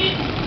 一。